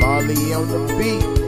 Molly on the beat.